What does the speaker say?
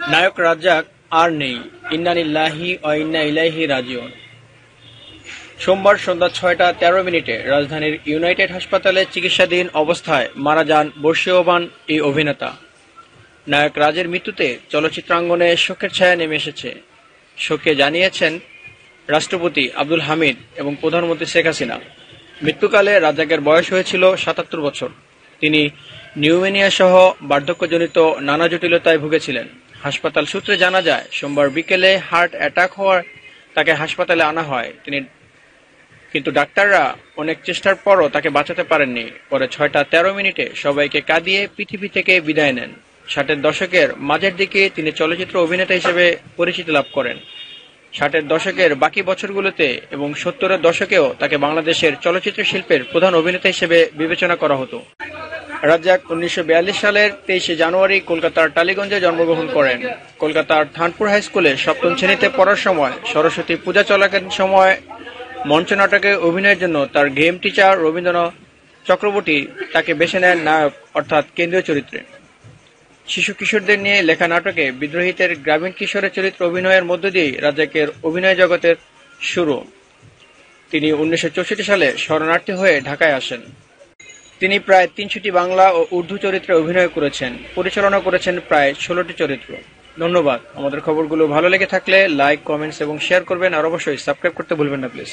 নায়ক রাজ্জাক আর নেই। ইন্নানিল্লাহি ইন্না ইলাইহি রাজিউন। সোমবার সন্ধ্যা ছয়টা তেরো মিনিটে রাজধানীর ইউনাইটেড হাসপাতালে চিকিৎসাধীন অবস্থায় মারা যান বর্ষীয়বান এই অভিনেতা। নায়ক রাজের মৃত্যুতে চলচ্চিত্রাঙ্গনে শোকের ছায়া নেমে এসেছে। শোকে জানিয়েছেন রাষ্ট্রপতি আব্দুল হামিদ এবং প্রধানমন্ত্রী শেখ হাসিনা। মৃত্যুকালে রাজ্জাকের বয়স হয়েছিল সাতাত্তর বছর। তিনি নিউমেনিয়া সহ বার্ধক্যজনিত নানা জটিলতায় ভুগেছিলেন। হাসপাতাল সূত্রে জানা যায়, সোমবার বিকেলে হার্ট অ্যাটাক হওয়ার তাকে হাসপাতালে আনা হয়। তিনি কিন্তু ডাক্তাররা অনেক চেষ্টার পরও তাকে বাঁচাতে পারেননি। পরে ছয়টা তেরো মিনিটে সবাইকে কাঁদিয়ে পৃথিবী থেকে বিদায় নেন। ষাটের দশকের মাঝের দিকে তিনি চলচ্চিত্র অভিনেতা হিসেবে পরিচিতি লাভ করেন। ষাটের দশকের বাকি বছরগুলোতে এবং সত্তরের দশকেও তাকে বাংলাদেশের চলচ্চিত্র শিল্পের প্রধান অভিনেতা হিসেবে বিবেচনা করা হতো। রাজ্জাক উনিশশো সালের তেইশে জানুয়ারি কলকাতার টালিগঞ্জে জন্মগ্রহণ করেন। কলকাতার থানপুর হাই স্কুলে সপ্তম শ্রেণীতে পড়ার সময় সরস্বতী পূজা চলাকালীন সময় মঞ্চ নাটকে অভিনয়ের জন্য তার গেম টিচার রবীন্দ্রনাথ চক্রবর্তী তাকে বেছে নেন নায়ক, অর্থাৎ কেন্দ্রীয় চরিত্রে। শিশু কিশোরদের নিয়ে লেখা নাটকে বিদ্রোহীদের গ্রামীণ কিশোরের চরিত্র অভিনয়ের মধ্য দিয়েই রাজ্জাকের অভিনয় জগতের শুরু। তিনি উনিশশো চৌষট্টি সালে শরণার্থী হয়ে ঢাকায় আসেন। তিনি প্রায় তিনশোটি বাংলা ও উর্দু চরিত্রে অভিনয় করেছেন, পরিচালনা করেছেন প্রায় ষোলোটি চরিত্র। ধন্যবাদ। আমাদের খবরগুলো ভালো লেগে থাকলে লাইক, কমেন্টস এবং শেয়ার করবেন, আর অবশ্যই সাবস্ক্রাইব করতে ভুলবেন না, প্লিজ।